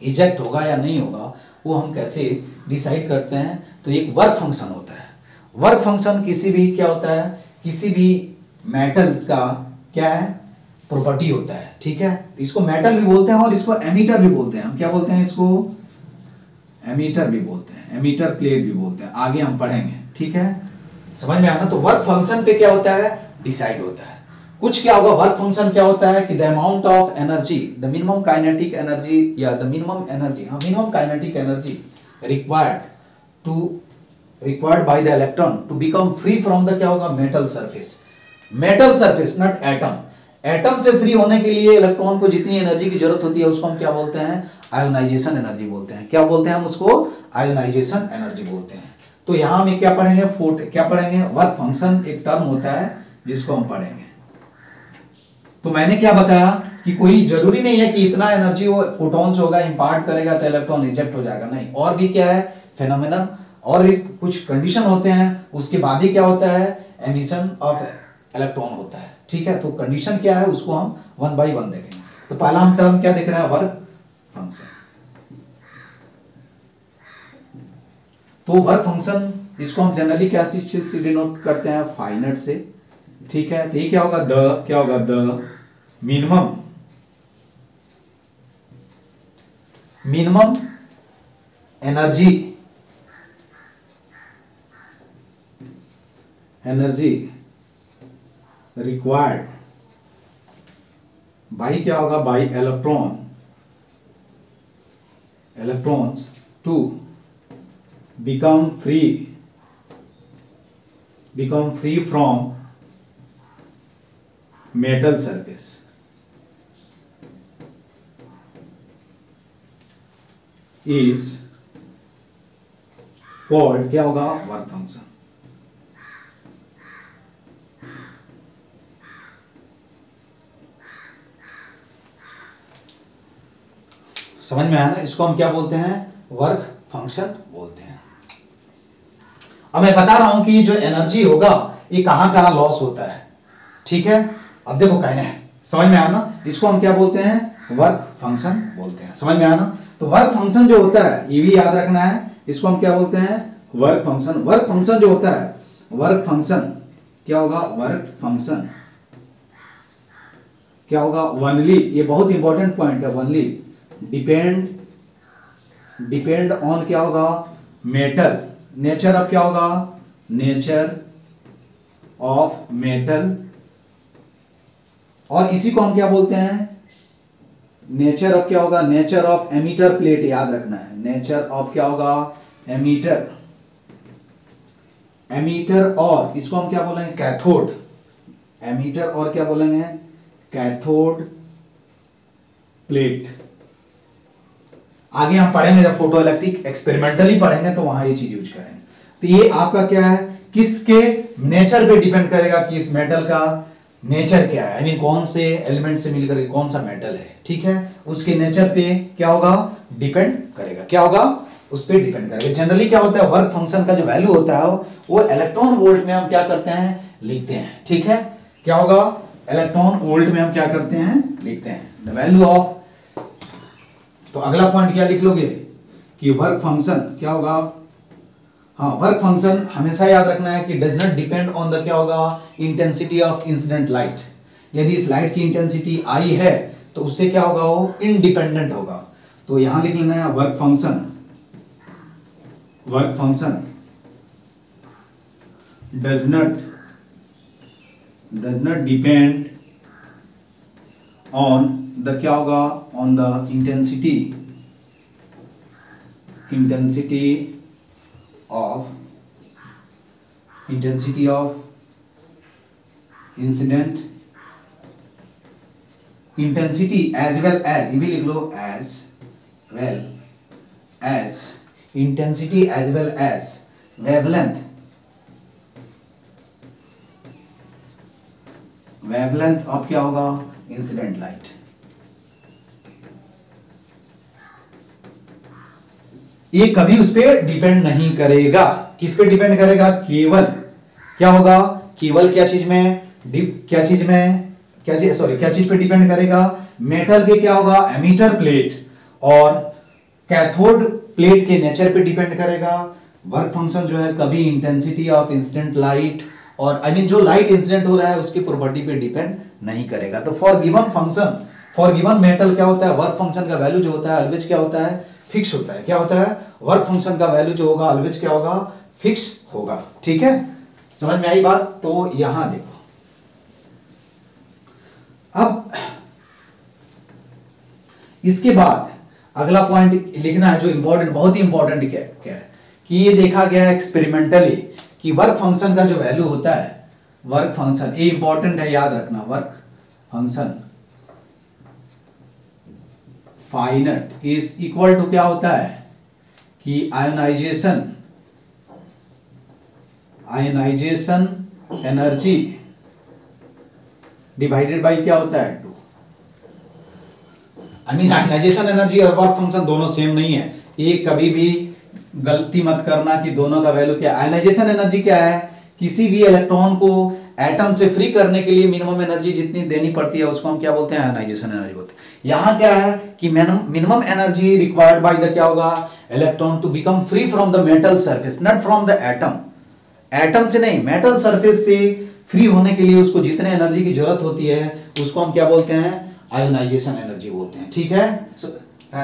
इजेक्ट होगा या नहीं होगा, वो हम कैसे डिसाइड करते हैं? तो एक वर्क फ़ंक्शन होता है। वर्क फ़ंक्शन किसी भी क्या होता है? किसी भी मेटल्स का क्या है? प्रॉपर्टी होता है, ठीक है? इसको मेटल भी बोलते हैं और इसको एमीटर भी बोलते हैं। हम क्या बोलते हैं इसको? एमीटर भी बोलते हैं एमीटर प्लेट भी बोलते हैं। आगे हम पढ़ेंगे, ठीक है? समझ में आना तो वर्क फ़ंक्शन पे क्या होता है? डिसाइड होता है। कुछ क्या होगा? वर्क फ़ंक्शन क्या होता है? कि the amount of energy the minimum kinetic energy या द मिनिमम एनर्जी हाँ minimum kinetic energy required to required by the electron to become free from the क्या होगा? Metal surface metal surface not atom atom से फ्री होने के लिए इलेक्ट्रॉन को जितनी एनर्जी की ज़रूरत होती है, उसको हम क्या बोलते हैं? आयोनाइजेशन एनर्जी बोलते हैं। क्या बोलते हैं हम उसको? आयोनाइजेशन एनर्जी बोलते हैं। तो यहाँ में क्या पढ़ेंगे? फोट क्या पढ़ेंगे? वर्क फ़ंक्शन एक टर्म होता है। जिसको हम पढ़ेंगे। तो मैंने क्या बताया कि कोई ज़रूरी नहीं है कि इतना एनर्जी वो फोटॉन्स होगा इंपार्ट करेगा तो इलेक्ट्रॉन रिजेक्ट हो जाएगा। नहीं, और भी क्या है? फेनोमिनन और भी कुछ कंडीशन होते हैं, उसके बाद ही क्या होता है? एमिशन ऑफ़ इलेक्ट्रॉन होता है। ठीक है? तो कंडीशन क्या है? उसको हम वन बाई वन देखेंगे। तो पहला हम टर्म क्या देख रहे हैं? वर्क फ़ंक्शन तो वर्क फ़ंक्शन इसको हम जनरली क्या चीज़ से डिनोट करते हैं? फाइनट से। ठीक है तो ये क्या होगा? द, क्या होगा? The minimum minimum energy energy required by क्या होगा? By electron electrons to become free become free from metal surface is called क्या होगा? वर्क फ़ंक्शन समझ में आया ना? इसको हम क्या बोलते हैं? वर्क फ़ंक्शन बोलते हैं। अब मैं बता रहा हूँ कि जो एनर्जी होगा, ये कहाँ कहाँ लॉस होता है? ठीक है? अब देखो कहना समझ में आया ना? इसको हम क्या बोलते हैं? वर्क फ़ंक्शन बोलते हैं। समझ में आया ना? तो वर्क फ़ंक्शन जो होता है, ये भी याद रखना है, इसको हम क्या बोलते हैं? Work function. वर्क फ़ंक्शन जो होता है, वर्क फ़ंक्शन, क्या होगा? Work function. क्या होगा? वनली ये बहुत इंपॉर्टेंट पॉइंट है वनली डिपेंड डिपेंड ऑन क्या होगा? मेटल नेचर ऑफ़ क्या होगा? नेचर ऑफ़ मेटल और इसी को हम क्या बोलते हैं? नेचर ऑफ़ क्या होगा? नेचर ऑफ़ एमीटर प्लेट याद रखना है। नेचर ऑफ़ क्या होगा? एमीटर एमीटर और, इसको हम क्या बोलेंगे? कैथोड एमीटर और क्या बोलेंगे? कैथोड प्लेट आगे हम पढ़ेंगे जब फ़ोटो इलेक्ट्रिक एक्सपेरिमेंटली पढ़ेंगे तो वहाँ ये चीज़ यूज़ करेंगे। तो ये आपका क्या है? किसके? नेचर पे डिपेंड करेगा कि इस मेटल का? नेचर क्या है? आई मीन कौन से एलिमेंट से मिलकर, कौन सा मेटल है? ठीक है? उसके नेचर पे क्या होगा? डिपेंड करेगा। क्या होगा? उस पर डिपेंड करेगा। जनरली क्या होता है? वर्क फ़ंक्शन का जो वैल्यू होता है, वो इलेक्ट्रॉन वोल्ट में हम क्या करते हैं? लिखते हैं। ठीक है? क्या होगा? इलेक्ट्रॉन वोल्ट में हम क्या करते हैं? लिखते हैं। द वैल्यू ऑफ़ तो अगला पॉइंट क्या लिख लोगे? कि वर्क फ़ंक्शन क्या होगा? हाँ वर्क फ़ंक्शन हमेशा याद रखना है कि does not depend on the क्या होगा? इंटेंसिटी ऑफ़ इंसिडेंट लाइट यदि इस लाइट की इंटेंसिटी आई है तो उससे क्या होगा वो? इनडिपेंडेंट होगा। तो यहाँ लिख लेना है work function work function does not does not depend on the क्या होगा? On the intensity intensity of intensity of incident intensity as well as ये भी लिख लो as well as intensity as well as wavelength wavelength of क्या होगा? इंसिडेंट लाइट ये कभी उस पर डिपेंड नहीं करेगा। किस पे डिपेंड करेगा? केवल। क्या होगा? केवल क्या चीज़ में? क्या चीज़ में? क्या चीज़ सॉरी क्या चीज़ पे डिपेंड करेगा? मेटल के क्या होगा? एमीटर प्लेट और कैथोड प्लेट के नेचर पे डिपेंड करेगा। वर्क फ़ंक्शन जो है कभी इंटेंसिटी ऑफ़ इंसिडेंट लाइट और आई I मीन mean, जो लाइट इंसिडेंट हो रहा है उसकी प्रॉपर्टी पे डिपेंड नहीं करेगा। तो for given function for given metal क्या होता है? वर्क फ़ंक्शन का वैल्यू जो होता है ऑलवेज क्या होता है? फिक्स होता है। क्या होता है? वर्क फ़ंक्शन का वैल्यू जो होगा ऑलवेज क्या होगा? फिक्स होगा। ठीक है? समझ में आई बात? तो यहाँ देखो। अब, इसके बाद अगला पॉइंट लिखना है जो इंपॉर्टेंट बहुत ही इंपॉर्टेंट क्या क्या है? कि ये देखा गया है एक्सपेरिमेंटली कि वर्क फ़ंक्शन का जो वैल्यू होता है वर्क फ़ंक्शन ये इंपॉर्टेंट है याद रखना work function phi naught is equal to क्या होता है? कि ionisation ionisation energy divided by क्या होता है? Two I mean ionisation energy और वर्क फ़ंक्शन दोनों सेम नहीं है। ये कभी भी गलती मत करना कि दोनों का वैल्यू क्या आयोनाइजेशन एनर्जी क्या है? किसी भी इलेक्ट्रॉन को एटम से फ्री करने के लिए मिनिमम एनर्जी जितनी देनी पड़ती है, उसको हम क्या बोलते हैं? आयोनाइजेशन एनर्जी बोलते हैं। यहाँ क्या है कि minimum energy required by the क्या होगा? Electron to become free from the metal surface not from the atom atom से नहीं मेटल सरफेस से फ्री होने के लिए उसको जितने एनर्जी की ज़रूरत होती है, उसको हम क्या बोलते हैं? आयोनाइजेशन एनर्जी बोलते हैं, ठीक है?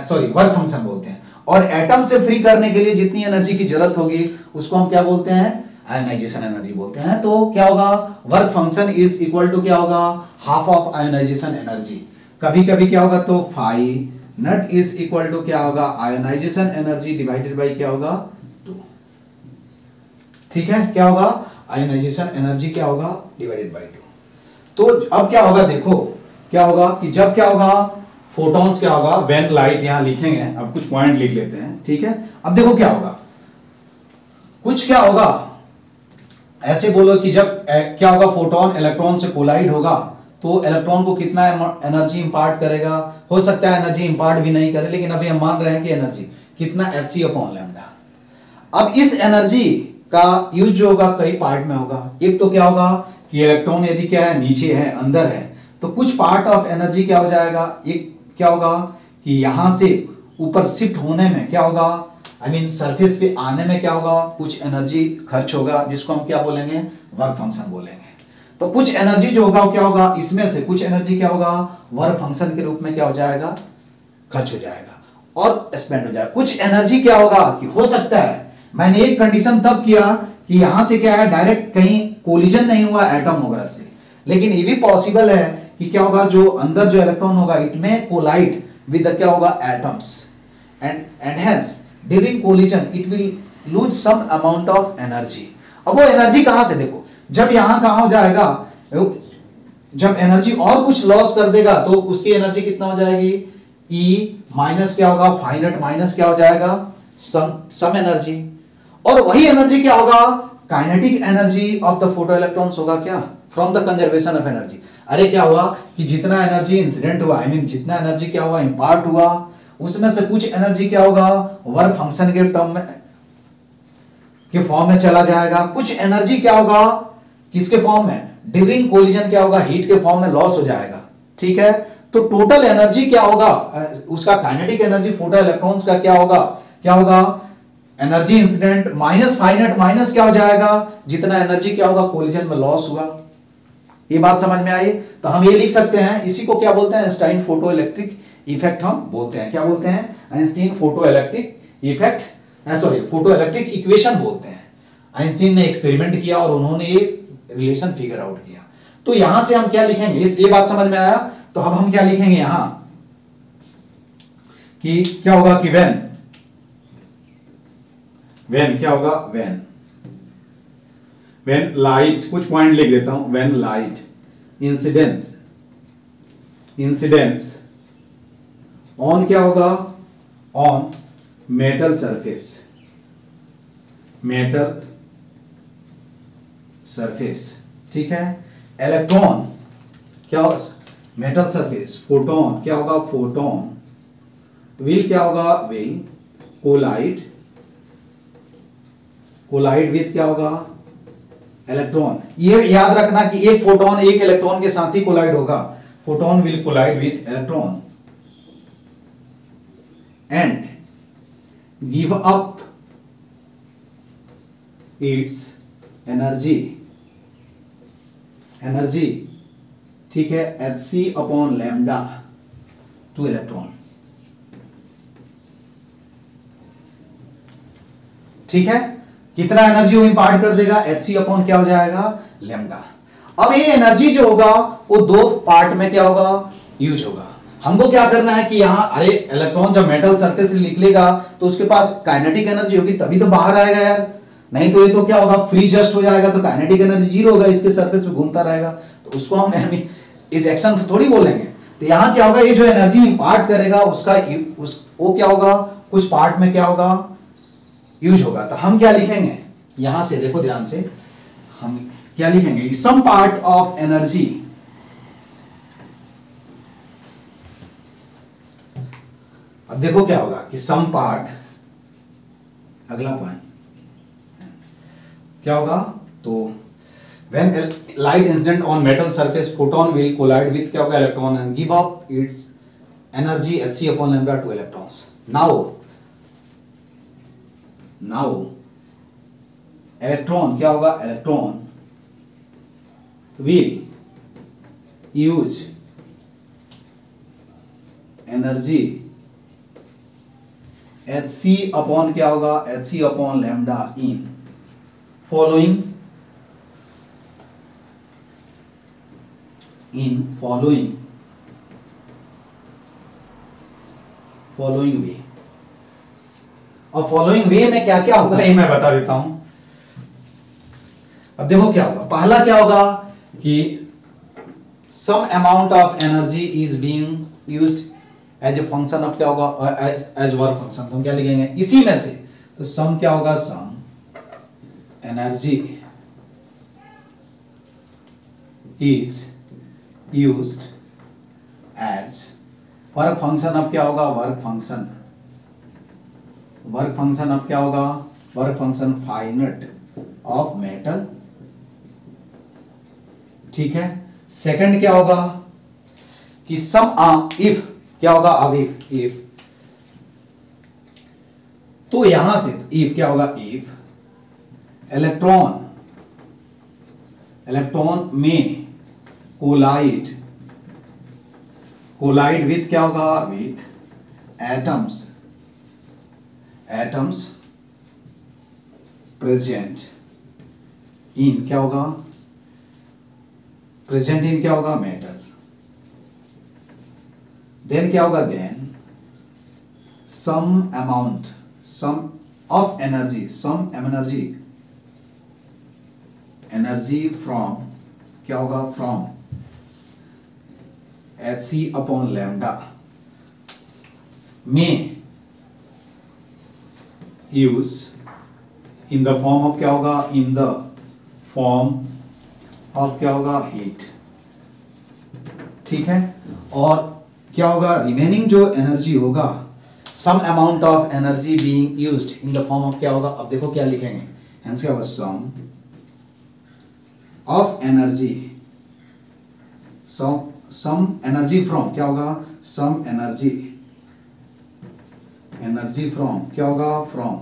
सॉरी वर्क फ़ंक्शन बोलते हैं। और एटम से फ्री करने के लिए जितनी एनर्जी की ज़रूरत होगी, उसको हम क्या बोलते हैं? आयोनाइजेशन एनर्जी बोलते हैं। तो क्या होगा? Work function is equal to क्या होगा? हाफ़ ऑफ़ आयोनाइजेशन एनर्जी कभी कभी क्या होगा तो phi naught is equal to क्या होगा? आयोनाइजेशन एनर्जी डिवाइडेड बाई क्या होगा? टू ठीक है? क्या होगा? आयोनाइजेशन एनर्जी क्या होगा? डिवाइडेड बाई टू तो अब क्या होगा देखो क्या होगा कि जब क्या होगा? फोटॉन्स क्या होगा? वेन लाइट यहाँ लिखेंगे अब कुछ पॉइंट लिख लेते हैं ठीक है? अब देखो क्या होगा। कुछ क्या होगा? ऐसे बोलो कि जब ए, क्या होगा? फोटोन इलेक्ट्रॉन से कोलाइड होगा। तो इलेक्ट्रॉन को कितना एनर्जी इंपार्ट करेगा? हो सकता है एनर्जी इंपार्ट भी नहीं करे, लेकिन अभी हम मान रहे हैं कि एनर्जी कितना एच सी अपॉन लैमडा अब इस एनर्जी का यूज़ जो होगा, कई पार्ट में होगा। एक तो क्या होगा कि इलेक्ट्रॉन यदि क्या है, नीचे है, अंदर है तो कुछ पार्ट ऑफ़ एनर्जी क्या हो जाएगा? एक क्या होगा कि यहाँ से ऊपर शिफ्ट होने में क्या होगा? आई मीन सरफेस पे आने में क्या होगा? कुछ एनर्जी खर्च होगा, जिसको हम क्या बोलेंगे? वर्क फ़ंक्शन बोलेंगे। तो कुछ एनर्जी जो होगा वो क्या होगा? इसमें से कुछ एनर्जी क्या होगा? वर्क फ़ंक्शन के रूप में क्या हो जाएगा? खर्च हो जाएगा। और स्पेंड हो जाएगा। कुछ एनर्जी क्या होगा कि हो सकता है, मैंने एक कंडीशन तब किया कि यहाँ से क्या है? डायरेक्ट कहीं कोलिजन नहीं हुआ एटम वगैरह से। लेकिन ये भी पॉसिबल है कि क्या होगा? जो अंदर जो इलेक्ट्रॉन होगा इट में कोलाइट विद क्या होगा? Atoms and and during collision it will lose some amount of energy अब वो एनर्जी कहाँ से देखो? जब यहाँ कहा हो जाएगा जब एनर्जी और कुछ लॉस कर देगा तो उसकी एनर्जी कितना हो जाएगी? ई e माइनस क्या होगा? फाइनट माइनस क्या हो जाएगा? सम सम एनर्जी और वही एनर्जी क्या होगा? Kinetic energy of the photo electrons होगा क्या? From the conservation of energy अरे क्या हुआ? कि जितना एनर्जी इंसिडेंट हुआ आई I मीन mean, जितना एनर्जी क्या हुआ? इंपार्ट हुआ। उसमें से कुछ एनर्जी क्या होगा? वर्क फ़ंक्शन के टर्म में के फॉर्म में चला जाएगा। कुछ एनर्जी क्या होगा? किसके फॉर्म में? ड्यूरिंग कोलिजन क्या होगा? हीट के फॉर्म में लॉस हो जाएगा। ठीक है? तो टोटल एनर्जी क्या होगा? उसका काइनेटिक एनर्जी फ़ोटो इलेक्ट्रॉन्स का क्या होगा? क्या होगा? Energy incident minus phi naught minus क्या हो जाएगा? जितना एनर्जी क्या होगा? कोलिजन में लॉस हुआ। ये बात समझ में आई? तो हम ये लिख सकते हैं। इसी को क्या बोलते हैं? आइंस्टाइन फ़ोटो इलेक्ट्रिक इफ़ेक्ट हम बोलते हैं। क्या बोलते हैं? Einstein photo electric effect sorry photo electric equation बोलते हैं। आइंस्टीन ने एक्सपेरिमेंट किया और उन्होंने रिलेशन फिगर आउट किया। तो यहाँ से हम क्या लिखेंगे? इस ये बात समझ में आया? तो अब हम क्या लिखेंगे यहाँ? कि क्या होगा कि वेन वेन क्या होगा? वेन वेन लाइट कुछ पॉइंट लिख देता हूँ। When light incidence incidence on क्या होगा? On metal surface metal surface ठीक है? इलेक्ट्रॉन क्या होगा मेटल सरफेस फोटोन क्या होगा? फोटोन विल क्या होगा? विल कोलाइड कोलाइड विथ क्या होगा? इलेक्ट्रॉन ये याद रखना कि एक फोटोन एक इलेक्ट्रॉन के साथ ही कोलाइड होगा। Photon will collide with electron and give up its energy energy, ठीक है, H C upon lambda to electron. ठीक है? कितना एनर्जी वो इंपार्ट कर देगा? एच सी अपॉन क्या हो जाएगा? लेमडा। अब ये एनर्जी जो होगा, वो दो पार्ट में क्या होगा? यूज़ होगा। हमको क्या करना है कि यहाँ, अरे, इलेक्ट्रॉन जब मेटल सरफेस से निकलेगा तो उसके पास काइनेटिक एनर्जी होगी, तभी तो बाहर आएगा यार। नहीं तो ये तो क्या होगा फ्री जस्ट हो जाएगा तो काइनेटिक एनर्जी ज़ीरो होगा, इसके सरफेस पे घूमता रहेगा। तो उसको हम इस एक्शन थोड़ी बोलेंगे। तो यहाँ क्या होगा, ये जो एनर्जी इंपार्ट करेगा, उसका उस, वो क्या होगा, कुछ पार्ट में क्या होगा यूज़ होगा। तो हम क्या लिखेंगे? यहाँ से, देखो ध्यान से, हम क्या लिखेंगे? सम पार्ट ऑफ़ एनर्जी अब देखो क्या होगा कि सम पार्ट अगला पॉइंट क्या होगा? तो when light incident on metal surface photon will collide with क्या होगा? Electron and give up its energy H C upon lambda to electron now now electron क्या होगा? Electron will use energy H C upon क्या होगा? H C upon lambda in following in following following way और फॉलोइंग वे में क्या क्या होगा, ये मैं बता देता हूँ। अब देखो क्या होगा। पहला क्या होगा कि some amount of energy is being used as a function of क्या होगा एज वर्क फ़ंक्शन तो हम क्या लिखेंगे? इसी में से। तो सम क्या होगा? Some energy is used as work function अब क्या होगा? वर्क फ़ंक्शन वर्क फ़ंक्शन अब क्या होगा? Work function phi naught of metal ठीक है? सेकंड क्या होगा? कि सम इफ़ क्या होगा? अब इफ़ इफ़ तो यहाँ से इफ़ क्या होगा? इफ़ इलेक्ट्रॉन इलेक्ट्रॉन में कोलाइड कोलाइड विथ क्या होगा? With atoms atoms present in क्या होगा? प्रेजेंट इन क्या होगा? मेटल्स। देन क्या होगा? Then some amount some of energy some energy energy from, क्या होगा? From. H C upon lambda में use in the form of क्या होगा? इन द फॉर्म ऑफ़ क्या होगा? हीट ठीक है? और क्या होगा? रिमेनिंग जो एनर्जी होगा some amount of energy being used in the form of क्या होगा? अब देखो क्या लिखेंगे। क्या होगा? Some of energy some energy from क्या होगा? सम एनर्जी एनर्जी फ्रॉम क्या होगा? फ्रॉम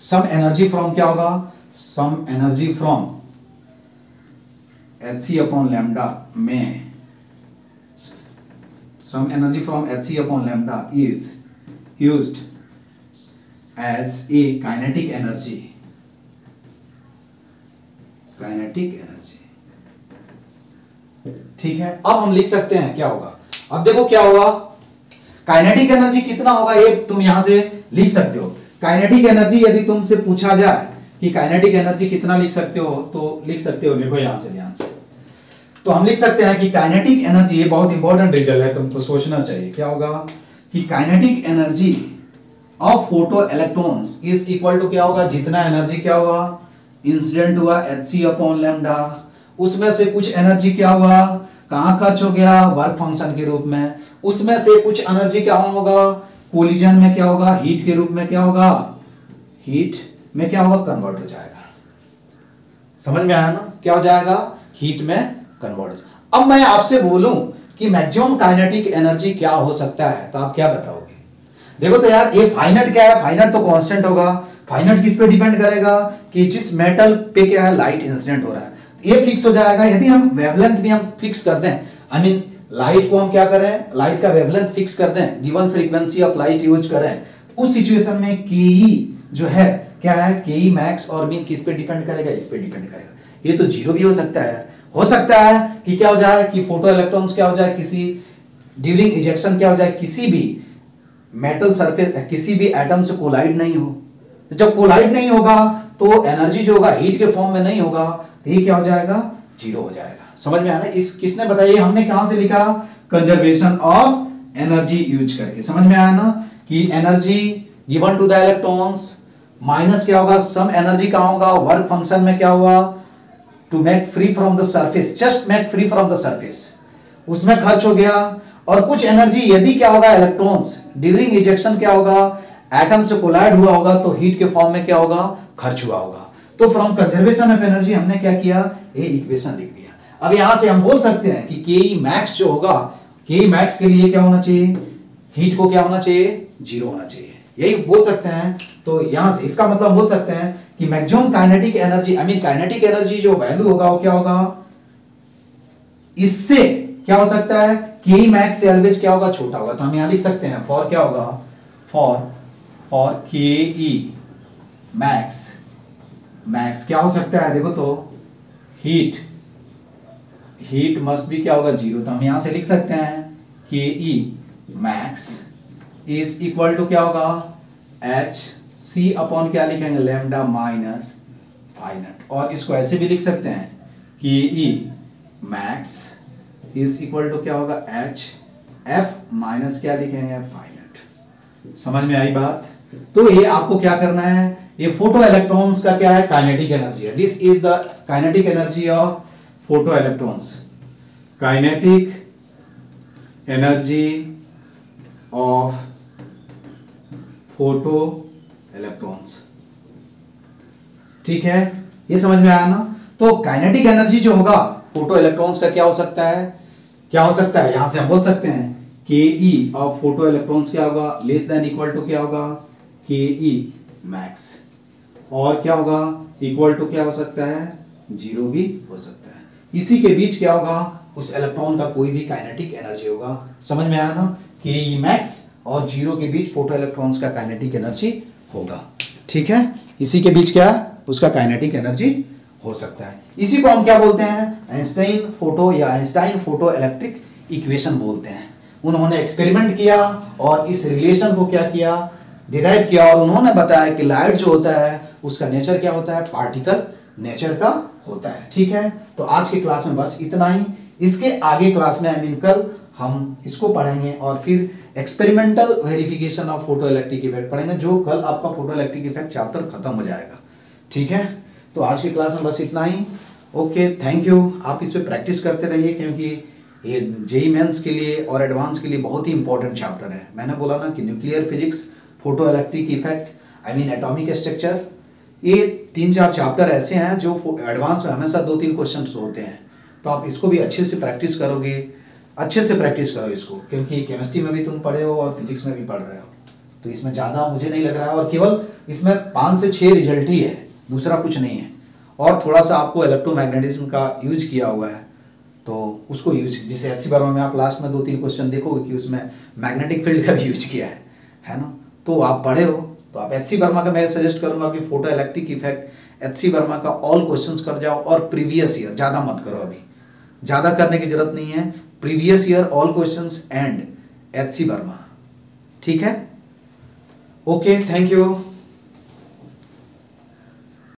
सम एनर्जी फ्रॉम क्या होगा? Some energy from H C upon lambda में. Some energy from H C upon lambda is used as a kinetic energy kinetic energy ठीक है, अब हम लिख सकते हैं क्या होगा। अब देखो क्या होगा। काइनेटिक एनर्जी कितना होगा ये तुम यहाँ से लिख सकते हो। काइनेटिक एनर्जी यदि तुमसे पूछा जाए कि काइनेटिक एनर्जी कितना लिख सकते हो तो लिख सकते हो। देखो यहाँ से ध्यान से। तो हम लिख सकते हैं कि काइनेटिक एनर्जी ये बहुत इंपॉर्टेंट रिज़ल्ट है, तुमको सोचना चाहिए। क्या होगा कि kinetic energy of photo electrons is equal to क्या होगा? जितना एनर्जी क्या होगा? इंसिडेंट हुआ एच सी अपॉन लेमडा उसमें से कुछ एनर्जी क्या हुआ? कहाँ खर्च हो गया? वर्क फ़ंक्शन के रूप में। उसमें से कुछ एनर्जी क्या होगा? कोलिजन में क्या होगा? हीट के रूप में क्या होगा? हीट में क्या होगा? कन्वर्ट हो जाएगा। समझ में आया ना? क्या हो जाएगा? हीट में कन्वर्ट अब मैं आपसे बोलूँ कि मैक्सिमम काइनेटिक एनर्जी क्या हो सकता है? तो आप क्या बताओगे? देखो तो यार, ये फाइनट क्या है? फाइनट तो कांस्टेंट होगा। फाइनट किस पे डिपेंड करेगा कि जिस मेटल पे क्या है लाइट इंसिडेंट हो रहा है। ये फिक्स हो जाएगा। यदि हम वेवलेंथ भी हम फिक्स कर दें आई मीन लाइट को हम क्या करें लाइट का वेवलेंथ फिक्स कर दें given frequency of light use करें तो उस सिचुएशन में के e जो है, क्या है के मैक्स और मीन किस पे डिपेंड करेगा, इस पे डिपेंड करेगा। ये तो ज़ीरो भी हो सकता है। हो सकता है कि क्या हो जाए, कि फ़ोटो इलेक्ट्रॉन्स क्या हो जाए, किसी ड्यूरिंग इजेक्शन क्या हो जाए, किसी भी मेटल सरफेस किसी भी एटम से कोलाइड नहीं हो। तो जब कोलाइड नहीं होगा तो एनर्जी जो होगा हीट के फॉर्म में नहीं होगा तो ये क्या हो जाएगा? ज़ीरो हो जाएगा। समझ में आया ना इस, किसने बताया? हमने कहाँ से लिखा? कंजर्वेशन ऑफ़ एनर्जी यूज़ करके। समझ में आया ना? कि energy given to the electrons minus क्या होगा? सम एनर्जी कहाँ होगा? वर्क फ़ंक्शन में क्या हुआ? To make free from the surface just make free from the surface उसमें खर्च हो गया। और कुछ एनर्जी यदि क्या होगा? इलेक्ट्रॉन्स ड्यूरिंग इजेक्शन क्या होगा? एटम से कोलाइड हुआ होगा तो हीट के फॉर्म में क्या होगा? खर्च हुआ होगा। तो फ्रॉम कंजर्वेशन ऑफ़ एनर्जी हमने क्या किया? ये इक्वेशन लिख दिया। अब यहाँ से हम बोल सकते हैं कि के मैक्स जो होगा के मैक्स के लिए क्या होना चाहिए? हीट को क्या होना चाहिए? ज़ीरो होना चाहिए। यही बोल सकते हैं। तो यहाँ से इसका मतलब बोल सकते हैं कि maximum kinetic energy I mean kinetic energy जो वैल्यू होगा, वो क्या होगा? इससे क्या हो सकता है? के मैक्स से ऑलवेज क्या होगा? छोटा होगा। तो हम यहाँ लिख सकते हैं। फॉर क्या होगा? फॉर फॉर के ई मैक्स मैक्स क्या हो सकता है? देखो तो हीट हीट मस्ट भी क्या होगा? ज़ीरो तो हम यहाँ से लिख सकते हैं के E max is equal to क्या होगा? एच सी अपॉन क्या लिखेंगे? लेमडा माइनस फाइनट और इसको ऐसे भी लिख सकते हैं कि E max is equal to क्या होगा? एच एफ़ माइनस क्या लिखेंगे? फाइनट समझ में आई बात? तो ये आपको क्या करना है? ये फ़ोटो इलेक्ट्रॉन्स का क्या है? काइनेटिक एनर्जी है। This is the kinetic energy of photo electrons kinetic energy of photo electrons ठीक है? ये समझ में आया ना? तो काइनेटिक एनर्जी जो होगा फ़ोटो इलेक्ट्रॉन्स का क्या हो सकता है? क्या हो सकता है? यहाँ से हम बोल सकते हैं के ई ऑफ़ फ़ोटो इलेक्ट्रॉन्स क्या होगा? लेस देन इक्वल टू क्या होगा? के ई मैक्स और क्या होगा? इक्वल टू क्या हो सकता है? ज़ीरो भी हो सकता है। इसी के बीच क्या होगा? उस इलेक्ट्रॉन का कोई भी काइनेटिक एनर्जी होगा। समझ में आया ना? के ई मैक्स और ज़ीरो के बीच फ़ोटो इलेक्ट्रॉन्स का काइनेटिक एनर्जी होगा। ठीक है? इसी के बीच क्या? उसका काइनेटिक एनर्जी हो सकता है। इसी को हम क्या बोलते हैं? आइंस्टाइन फ़ोटो या आइंस्टाइन फ़ोटो इलेक्ट्रिक इक्वेशन बोलते हैं। उन्होंने एक्सपेरिमेंट किया और इस रिलेशन को क्या किया? डिराइव किया और उन्होंने बताया कि लाइट जो होता है, उसका नेचर क्या होता है? पार्टिकल नेचर का होता है। ठीक है? तो आज की क्लास में बस इतना ही। इसके आगे क्लास में आई मीन कल हम इसको पढ़ेंगे और फिर experimental verification of photoelectric effect पढ़ेंगे, जो कल आपका फ़ोटो इलेक्ट्रिक इफ़ेक्ट चैप्टर खत्म हो जाएगा। ठीक है? तो आज की क्लास में बस इतना ही। ओके थैंक यू आप इस पर प्रैक्टिस करते रहिए, क्योंकि ये जेई मेंस के लिए और एडवांस के लिए बहुत ही इंपॉर्टेंट चैप्टर है। मैंने बोला ना कि nuclear physics photoelectric effect I mean atomic structure ये तीन चार चैप्टर ऐसे हैं जो एडवांस में हमेशा दो तीन क्वेश्चन होते हैं। तो आप इसको भी अच्छे से प्रैक्टिस करोगे, अच्छे से प्रैक्टिस करो इसको, क्योंकि केमिस्ट्री में भी तुम पढ़े हो और फिजिक्स में भी पढ़ रहे हो। तो इसमें ज़्यादा मुझे नहीं लग रहा है और केवल इसमें पाँच से छः रिज़ल्ट ही है, दूसरा कुछ नहीं है। और थोड़ा सा आपको इलेक्ट्रोमैग्नेटिज्म का यूज़ किया हुआ है तो उसको यूज़ जैसे एच सी में आप लास्ट में दो तीन क्वेश्चन देखोगे कि उसमें मैग्नेटिक फ़ील्ड का भी यूज़ किया है है ना? तो आप पढ़े हो तो आप एच सी वर्मा का मैं सजेस्ट करूँगा कि photoelectric effect H C Verma का ऑल क्वेश्चन कर जाओ और प्रीवियस ईयर ज़्यादा मत करो अभी। ज़्यादा करने की ज़रूरत नहीं है। Previous year all question and H C Verma ठीक है? Okay thank you